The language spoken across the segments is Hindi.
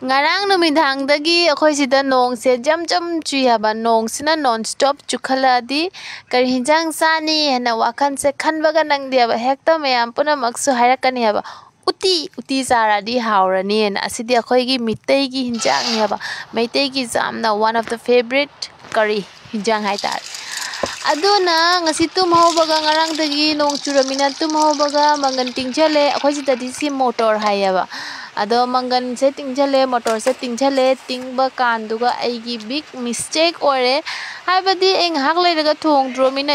ngarang numidangdagi akhoi sida nong se jam jam chui haba nong sina non stop chukhala di kar hinjang sani hena wakan se khanbaga nang dia ba hekta mayam puna maksu hairakani haba uti uti sara di haurani na asidi akhoi gi mitai gi hinjang ni haba maitai gi jamna one of the favorite curry hinjang haitar aduna ngasi tum hobaga ngarang dagi nong churamina tum hobaga mangan tingchale akhoi sida di si motor hai yá ba. अदो मंगन से तिंगले मोटर से तिंगले तिंग कानदुगा अगी बिग मिस्टेक ओरे हाबदी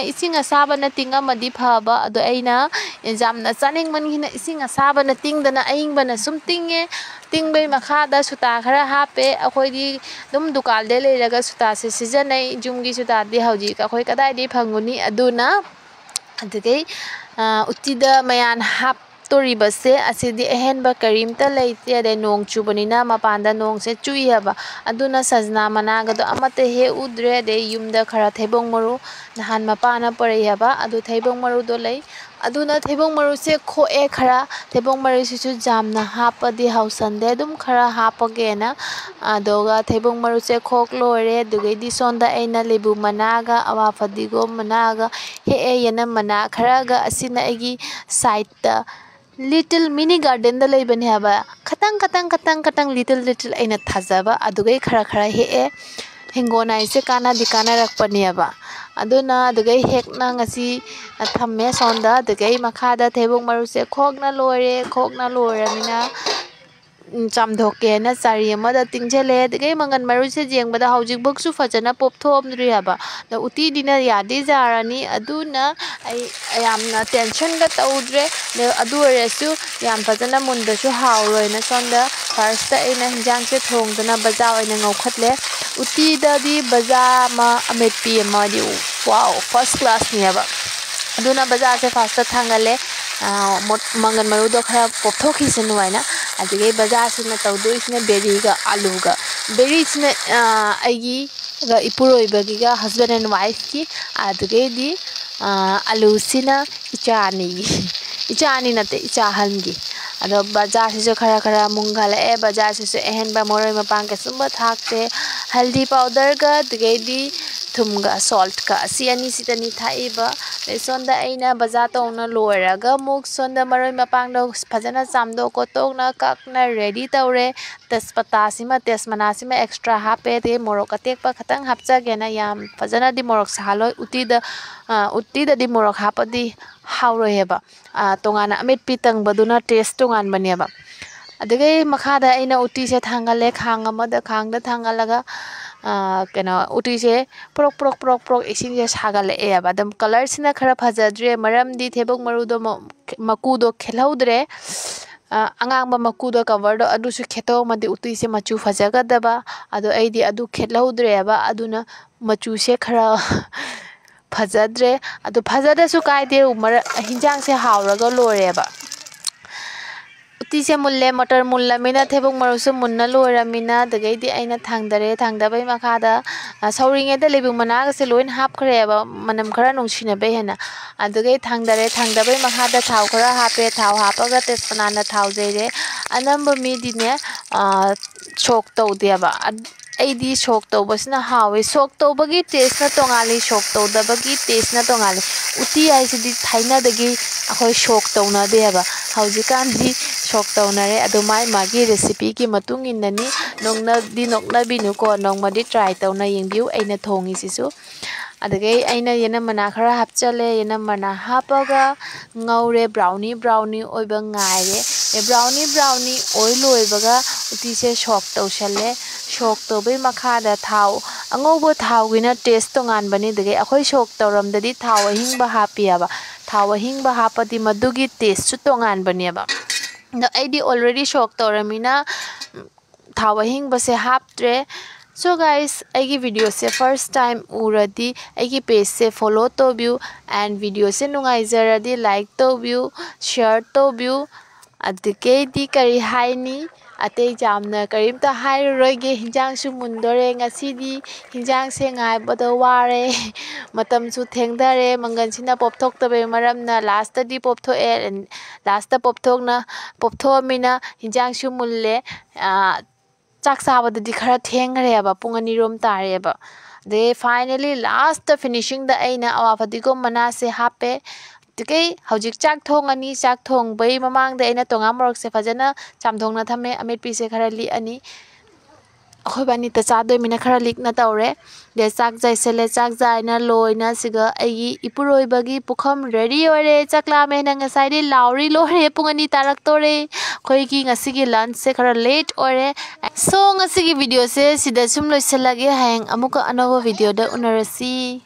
इसिंग असाबना तिंगामदी फबा अदो चानिंग मनगिना इसिंग असाबना तिंगदना अइंगबना सुम तिंगे तिंगबै मखादा सुता खरा हापे अखोइदी दुम दुकाल दे से सिजनै जुमगी सुता दि हौजी अखोइ कदाइदि फंगुनी अदुना अदुगै उच्चिदा मयान हाप ꯇꯣꯔꯤꯕꯁꯦ ꯑꯁꯤꯗꯤ ꯑꯍꯦꯟꯕ ꯀꯔꯤꯝꯇ ꯂꯩꯇꯦ ꯑꯗꯩ ꯅꯣꯡ ꯆꯨꯕꯅꯤꯅ ꯃꯄꯥꯟꯗ ꯅꯣꯡꯁꯦ ꯆꯨꯏ ꯍꯥꯏꯕ ꯑꯗꯨꯅ ꯁꯖꯅꯥ ꯃꯅꯥꯒꯗꯣ ꯑꯃꯠꯇ ꯍꯦꯛꯎꯗ꯭ꯔꯦ ꯑꯗꯩ ꯌꯨꯝꯗ ꯈꯔ ꯊꯩꯕꯣꯡ ꯃꯔꯨ ꯅꯍꯥꯟ ꯃꯄꯥꯅ ꯄꯨꯔꯛꯏ ꯍꯥꯏꯕ ꯑꯗꯨ ꯊꯩꯕꯣꯡ ꯃꯔꯨꯗꯣ ꯂꯩ ꯑꯗꯨꯅ ꯊꯩꯕꯣꯡ ꯃꯔꯨꯁꯦ ꯈꯣꯛꯑꯦ ꯈꯔ ꯊꯩꯕꯣꯡ ꯃꯔꯨꯁꯤꯁꯨ ꯖꯥꯝꯅ ꯍꯥꯞꯄꯗꯤ ꯍꯥꯎꯁꯟꯗꯦ ꯑꯗꯨꯝ ꯈꯔ ꯍꯥꯞꯄꯒꯦꯅ ꯑꯗꯨꯒ ꯊꯩꯕꯣꯡ ꯃꯔꯨꯁꯦ ꯈꯣꯛ ꯂꯣꯏꯔꯦ ꯑꯗꯨꯒꯩꯗꯤ ꯁꯣꯝꯗ ꯑꯩꯅ ꯂꯩꯕꯨ ꯃꯅꯥꯒ ꯑꯋꯥ ꯐꯗꯤꯒꯣꯝ ꯃꯅꯥꯒ ꯍꯦꯛꯑꯦ ꯌꯦꯅꯝ ꯃꯅꯥ ꯈꯔꯒ ꯑꯁꯤꯅ ꯑꯩꯒꯤ ꯁꯥꯏꯠꯇ लिटिल मिनी गार्डन द हब खतंग खतंग खतंग खतंग लिटिल लिटिल थाजब अदुगै खरा खरा हेए हिंगोना इसे काना दिकाना रखपनि हब अदुना अदुगै हेकना ngasi थमे सोंदा अदुगै मखादा थेबुक मरुसे खोकना लोरे खोकना लोरे ꯆꯥꯝꯊꯣꯛꯀꯦꯅ ꯆꯥꯔꯤ ꯑꯃꯗ ꯇꯤꯡꯁꯤꯜꯂꯦ ꯑꯗꯨꯗꯒꯤ ꯃꯪꯒꯟ ꯃꯔꯨꯁꯦ ꯌꯦꯡꯕꯗ ꯍꯧꯖꯤꯛꯐꯥꯎꯁꯨ ꯐꯖꯅ ꯄꯣꯞꯊꯣꯛꯑꯝꯗ꯭ꯔꯤ ꯍꯥꯏꯕ ꯑꯗ ꯎꯇꯤꯗꯤꯅ ꯌꯥꯗꯤ ꯌꯥꯔꯅꯤ ꯑꯗꯨꯅ ꯑꯩ ꯌꯥꯝꯅ ꯇꯦꯟꯁꯟꯒ ꯇꯧꯗ꯭ꯔꯦ ꯑꯗꯨ ꯑꯣꯏꯔꯁꯨ ꯌꯥꯝ ꯐꯖꯅ ꯃꯨꯟꯕꯁꯨ ꯍꯥꯎꯔꯣꯏꯅ ꯁꯣꯝꯗ ꯐꯥꯔꯁꯇ ꯑꯩꯅ ꯍꯤꯟꯖꯥꯡꯁꯦ ꯊꯣꯡꯗꯨꯅ ꯕꯖꯥ ꯑꯣꯏꯅ ꯉꯧꯈꯠꯂꯦ ꯎꯇꯤꯗꯗꯤ ꯕꯖꯥ ꯑꯃ ꯑꯃꯦꯠꯄꯤ ꯑꯃꯗꯤ ꯋꯥꯎ ꯐꯥꯔꯁ ꯀ꯭ꯂꯥꯁꯅꯦꯕ ꯑꯗꯨꯅ ꯕꯖꯥꯔꯁꯦ ꯐꯥꯔꯁꯇ ꯊꯥꯡꯒꯠꯂꯦ ꯃꯪꯒꯟ ꯃꯔꯨꯗꯣ ꯈꯔ ꯄꯣꯞꯊꯣꯛꯈꯤꯁꯅꯨ ꯍꯥꯏꯅ ꯑꯗꯨꯗꯒꯤ ꯕꯖꯥꯔꯁꯤꯅ ꯇꯧꯗꯣꯏꯁꯤꯅ ꯕꯦꯔꯤꯒ ꯑꯂꯨꯒ ꯕꯦꯔꯤꯁꯤꯅ ꯑꯩꯒꯤꯒ ꯏꯄꯨꯔꯣꯏꯕꯒꯤꯒ ꯍꯁꯕꯦꯟ ꯑꯦꯟ ꯋꯥꯏꯐꯀꯤ ꯑꯗꯨꯗꯒꯤꯗꯤ ꯑꯂꯨꯁꯤꯅ ꯏꯆꯥ ꯑꯅꯤꯒꯤ ꯏꯆꯥ ꯑꯅꯤ ꯅꯠꯇꯦ ꯏꯆꯥ ꯑꯍꯟꯒꯤ ꯑꯗꯣ ꯕꯖꯥꯔꯁꯤꯁꯨ ꯈꯔ ꯈꯔ ꯃꯨꯟꯒꯠꯂꯛꯑꯦ ꯕꯖꯥꯔꯁꯤꯁꯨ ꯑꯍꯦꯟꯕ ꯃꯔꯣꯏ ꯃꯄꯥꯡ ꯀꯩꯁꯨꯝꯕ ꯊꯥꯛꯇꯦ ꯍꯜꯗꯤ ꯄꯥꯎꯗꯔꯒ ꯑꯗꯨꯗꯒꯤꯗꯤ थुमगा सॉल्ट का सी अनी सी तनी थाइबा सोंदा आइना बजा तोना लोयरागा मुक सोंदा मरोय मपांग दो फजना चामदो को तोना काकना रेडी तौरे तेजपत्ता सिमा तेजमना सिमा एक्स्ट्रा हापे दे मोरक अतेक प खतंग हापचा गेना याम फजना दि मोरक सालो उती द उती मोरक हापदी हावरो हेबा अमित पितंग बदुना टेस्ट तोंगान बनेबा अदगे मखादा से थांगले खांग खांग द ꯀꯩꯅꯣ ꯎꯇꯤꯁꯦ ꯄ꯭ꯔꯣꯛ ꯄ꯭ꯔꯣꯛ ꯄ꯭ꯔꯣꯛ ꯄ꯭ꯔꯣꯛ ꯏꯁꯤꯡꯁꯦ ꯁꯥꯒꯠꯂꯛꯑꯦꯕ ꯑꯗꯨꯝ ꯀꯂꯔꯁꯤꯅ ꯈꯔ ꯐꯖꯗ꯭ꯔꯦ ꯃꯔꯝꯗꯤ ꯊꯩꯕꯣꯡ ꯃꯔꯨꯗꯣ ꯃꯀꯨꯗꯣ ꯈꯦꯠꯍꯧꯗ꯭ꯔꯦ ꯑꯉꯥꯡꯕ ꯃꯀꯨꯗꯣ ꯀꯕꯔꯗꯣ ꯑꯗꯨꯁꯨ ꯈꯦꯠꯇꯣꯛꯑꯝꯃꯗꯤ ꯎꯇꯤꯁꯦ ꯃꯆꯨ ꯐꯖꯒꯗꯕ ꯑꯗꯣ ꯑꯩꯗꯤ ꯑꯗꯨ ꯈꯦꯠꯍꯧꯗ꯭ꯔꯦꯕ ꯑꯗꯨꯅ ꯃꯆꯨꯁꯦ ꯈꯔ ꯐꯖꯗ꯭ꯔꯦ ꯑꯗꯨ ꯐꯖꯗ꯭ꯔꯁꯨ ꯀꯥꯏꯗꯦ ꯍꯤꯟꯖꯥꯡꯁꯦ ꯍꯥꯎꯔꯒ ꯂꯣꯏꯔꯦꯕ ꯎꯇꯤꯁꯦ ꯃꯨꯜꯂꯦ ꯃꯣꯇꯔ ꯃꯨꯜꯂꯃꯤꯅ ꯊꯩꯕꯣꯡ ꯃꯔꯨꯁꯨ ꯃꯨꯟꯅ ꯂꯣꯏꯔꯃꯤꯅ ꯑꯗꯨꯗꯒꯤꯗꯤ ꯑꯩꯅ ꯊꯥꯡꯊꯔꯦ ꯊꯥꯡꯊꯕꯩ ꯃꯈꯥꯗ ꯁꯧꯔꯤꯉꯩꯗ ꯂꯩꯕꯨ ꯃꯅꯥꯒꯁꯦ ꯂꯣꯏꯅ ꯍꯥꯞꯈ꯭ꯔꯦꯕ ꯃꯅꯝ ꯈꯔ ꯅꯨꯡꯁꯤꯅꯕꯩ ꯍꯦꯟꯅ ꯑꯗꯨꯗꯒꯤ ꯊꯥꯡꯊꯔꯦ ꯊꯥꯡꯊꯕꯩ ꯃꯈꯥꯗ ꯊꯥꯎ ꯈꯔ ꯍꯥꯞꯄꯦ ꯊꯥꯎ ꯍꯥꯞꯄꯒ ꯇꯦꯖꯄꯅꯥꯅ ꯊꯥꯎ ꯌꯩꯔꯦ ꯑꯅꯝꯕ ꯃꯤꯗꯤꯅꯦ ꯁꯣꯛ ꯇꯧꯗꯦꯕ ꯑꯩꯗꯤ ꯁꯣꯛ ꯇꯧꯕꯁꯤꯅ ꯍꯥꯎꯋꯤ ꯁꯣꯛ ꯇꯧꯕꯒꯤ ꯇꯦꯁꯅ ꯇꯣꯡꯉꯥꯜꯂꯤ ꯁꯣꯛ ꯇꯧꯗꯕꯒꯤ ꯇꯦꯁꯅ ꯇꯣꯡꯉꯥꯜꯂꯤ ꯎꯇꯤ ꯍꯥꯏꯁꯤꯗꯤ ꯊꯥꯏꯅꯗꯒꯤ ꯑꯩꯈꯣꯏ ꯁꯣꯛ ꯇꯧꯅꯗꯦꯕ ꯍꯧꯖꯤꯛꯀꯥꯟꯗꯤ ꯁꯣꯛ ꯇꯧꯅꯔꯦ ꯑꯗꯨ ꯃꯥꯏ ꯃꯥꯒꯤ ꯔꯦꯁꯤꯄꯤꯒꯤ ꯃꯇꯨꯡ ꯏꯟꯅꯅꯤ ꯅꯣꯡꯅꯗꯤ ꯅꯣꯛꯅꯕꯤꯅꯨꯀꯣ ꯅꯣꯡꯃꯗꯤ ꯇ꯭ꯔꯥꯏ ꯇꯧꯅ ꯌꯦꯡꯕꯤꯌꯨ ꯑꯩꯅ ꯊꯣꯡꯉꯤꯁꯤꯁꯨ ꯑꯗꯨꯗꯒꯤ ꯑꯩꯅ ꯌꯦꯅꯝ ꯃꯅꯥ ꯈꯔ ꯍꯥꯞꯆꯜꯂꯦ ꯌꯦꯅꯝ ꯃꯅꯥ ꯍꯥꯞꯄꯒ ꯉꯧꯔꯦ ꯕ꯭ꯔꯥꯎꯅꯤ ꯕ꯭ꯔꯥꯎꯅꯤ ꯑꯣꯏꯕ ꯉꯥꯏꯔꯦ ꯕ꯭ꯔꯥꯎꯅꯤ ꯕ꯭ꯔꯥꯎꯅꯤ ꯑꯣꯏ ꯂꯣꯏꯕꯒ ꯎꯇꯤꯁꯦ ꯁꯣꯛ ꯇꯧꯁꯜꯂꯦ ꯁꯣꯛ ꯇꯧꯕꯩ ꯃꯈꯥꯗ ꯊꯥꯎ ꯑꯉꯧꯕ ꯊꯥꯎꯒꯤꯅ ꯇꯦꯁ ꯇꯣꯉꯥꯟꯕꯅꯤ ꯑꯗꯨꯗꯒꯤ ꯑꯩꯈꯣꯏ ꯁꯣꯛ ꯇꯧꯔꯝꯗꯗꯤ ꯊꯥꯎ ꯑꯍꯤꯡꯕ ꯍꯥꯞꯄꯤꯑꯕ ꯊꯥꯎ ꯑꯍꯤꯡꯕ ꯍꯥꯞꯄꯗꯤ ꯃꯗꯨꯒꯤ ꯇꯦꯁꯁꯨ ꯇꯣꯉꯥꯟꯕꯅꯦꯕ ꯑꯗꯣ ꯑꯩꯗꯤ ꯑꯣꯜꯔꯦꯗꯤ ꯁꯣꯛ ꯇꯧꯔꯃꯤꯅ ꯊꯥꯎ ꯑꯍꯤꯡꯕꯁꯦ ꯍꯥꯞꯇ꯭ꯔꯦ ꯁꯣ ꯒꯥꯏꯁ ꯑꯩꯒꯤ ꯚꯤꯗꯤꯑꯣꯁꯦ ꯐꯥꯔꯁ ꯇꯥꯏꯝ ꯎꯔꯗꯤ ꯑꯩꯒꯤ ꯄꯦꯖꯁꯦ ꯐꯣꯂꯣ ꯇꯧꯕꯤꯌꯨ ꯑꯦꯟ ꯚꯤꯗꯤꯑꯣꯁꯦ ꯅꯨꯡꯉꯥꯏꯖꯔꯗꯤ ꯂꯥꯏꯛ ꯇꯧꯕꯤꯌꯨ ꯁꯤꯌꯔ ꯇꯧꯕꯤꯌꯨ ꯑꯗꯨꯗꯒꯤꯗꯤ ꯀꯔꯤ ꯍꯥꯏꯅꯤ ꯑꯇꯩ ꯌꯥꯝꯅ ꯀꯔꯤꯝꯇ ꯍꯥꯏꯔꯔꯣꯏꯒꯦ ꯍꯤꯟꯖꯥꯡꯁꯨ ꯃꯨꯟꯗꯣꯔꯦ ꯉꯁꯤꯗꯤ ꯍꯤꯟꯖꯥꯡꯁꯦ ꯉꯥꯏꯕꯗ ꯋꯥꯔꯦ ꯃꯇꯝꯁꯨ ꯊꯦꯡꯊꯔꯦ ꯃꯪꯒꯟꯁꯤꯅ ꯄꯣꯞꯊꯣꯛꯇꯕꯩ ꯃꯔꯝꯅ ꯂꯥꯁꯇꯗꯤ ꯄꯣꯞꯊꯣꯛꯑꯦ ꯂꯥꯁꯇ ꯄꯣꯞꯊꯣꯛꯅ ꯄꯣꯞꯊꯣꯛꯑꯃꯤꯅ ꯍꯤꯟꯖꯥꯡꯁꯨ ꯃꯨꯜꯂꯦ ꯆꯥꯛ ꯆꯥꯕꯗꯗꯤ ꯈꯔ ꯊꯦꯡꯈ꯭ꯔꯦꯕ ꯄꯨꯡ ꯑꯅꯤꯔꯣꯝ ꯇꯥꯔꯦꯕ ꯑꯗꯩ ꯐꯥꯏꯅꯦꯜꯂꯤ ꯂꯥꯁꯇ ꯐꯤꯅꯤꯁꯤꯡꯗ ꯑꯩꯅ ꯑꯋꯥ ꯐꯗꯤꯒꯣꯝ ꯃꯅꯥꯁꯦ ꯍꯥꯞꯄꯦ ꯑꯗꯨꯗꯒꯤ ꯍꯧꯖꯤꯛ ꯆꯥꯛ ꯊꯣꯡꯉꯅꯤ ꯆꯥꯛ ꯊꯣꯡꯕꯩ ꯃꯃꯥꯡꯗ ꯑꯩꯅ ꯇꯣꯉꯥꯟ ꯃꯣꯔꯣꯛꯁꯦ ꯐꯖꯅ ꯆꯥꯝꯊꯣꯛꯅ ꯊꯝꯃꯦ ꯑꯃꯦꯠꯄꯤꯁꯦ ꯈꯔ ꯂꯤꯛꯑꯅꯤ ꯑꯩꯈꯣꯏ ꯕꯥꯅꯤꯇ ꯆꯥꯗꯣꯏꯃꯤꯅ ꯈꯔ ꯂꯤꯛꯅ ꯇꯧꯔꯦ ꯑꯗꯩ ꯆꯥꯛ ꯆꯥꯏꯁꯤꯜꯂꯦ ꯆꯥꯛ ꯆꯥꯏꯅ ꯂꯣꯏꯅ ꯁꯤꯒ ꯑꯩꯒꯤ ꯏꯄꯨꯔꯣꯏꯕꯒꯤ ꯄꯨꯈꯝ ꯔꯦꯗꯤ ꯑꯣꯏꯔꯦ ꯆꯥꯛ ꯂꯥꯝꯃꯦꯅ ꯉꯁꯥꯏꯗꯤ ꯂꯥꯎꯔꯤ ꯂꯣꯏꯔꯦ ꯄꯨꯡ ꯑꯅꯤ ꯇꯥꯔꯛꯇꯣꯔꯦ ꯑꯩꯈꯣꯏꯒꯤ ꯉꯁꯤꯒꯤ ꯂꯟꯆꯁꯦ ꯈꯔ ꯂꯦꯠ ꯑꯣꯏꯔꯦ ꯁꯣ ꯉꯁꯤꯒꯤ ꯚꯤꯗꯤꯑꯣꯁꯦ ꯁꯤꯗ ꯁꯨꯝ ꯂꯣꯏꯁꯤꯜꯂꯒꯦ ꯍꯌꯦꯡ ꯑꯃꯨꯛꯀ ꯑꯅꯧꯕ ꯚꯤꯗꯤꯑꯣꯗ ꯎꯅꯔꯁꯤ